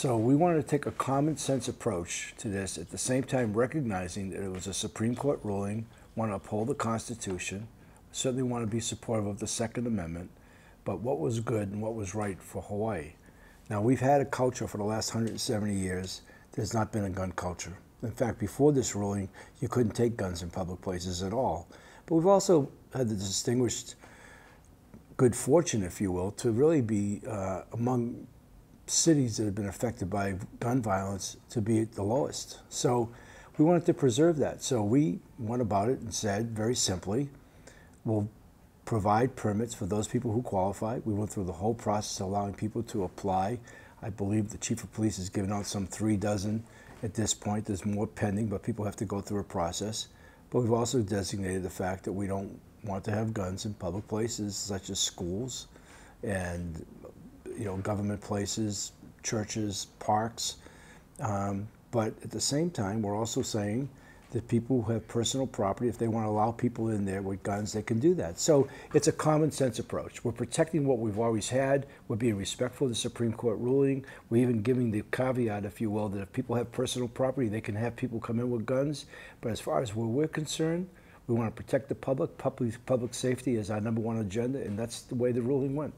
So we wanted to take a common sense approach to this, at the same time recognizing that it was a Supreme Court ruling, want to uphold the Constitution, certainly want to be supportive of the Second Amendment, but what was good and what was right for Hawaii. Now, we've had a culture for the last 170 years, there's not been a gun culture. In fact, before this ruling, you couldn't take guns in public places at all. But we've also had the distinguished good fortune, if you will, to really be uh, among cities that have been affected by gun violence to be the lowest. So we wanted to preserve that. So we went about it and said very simply, we'll provide permits for those people who qualify. We went through the whole process allowing people to apply. I believe the chief of police has given out some three dozen at this point. There's more pending, but people have to go through a process. But we've also designated the fact that we don't want to have guns in public places such as schools and you know government places, churches, parks. Um, but at the same time, we're also saying that people who have personal property, if they want to allow people in there with guns, they can do that. So it's a common sense approach. We're protecting what we've always had. We're being respectful of the Supreme Court ruling. We're even giving the caveat, if you will, that if people have personal property, they can have people come in with guns. But as far as where we're concerned, we want to protect the public. Public, public safety is our number one agenda, and that's the way the ruling went.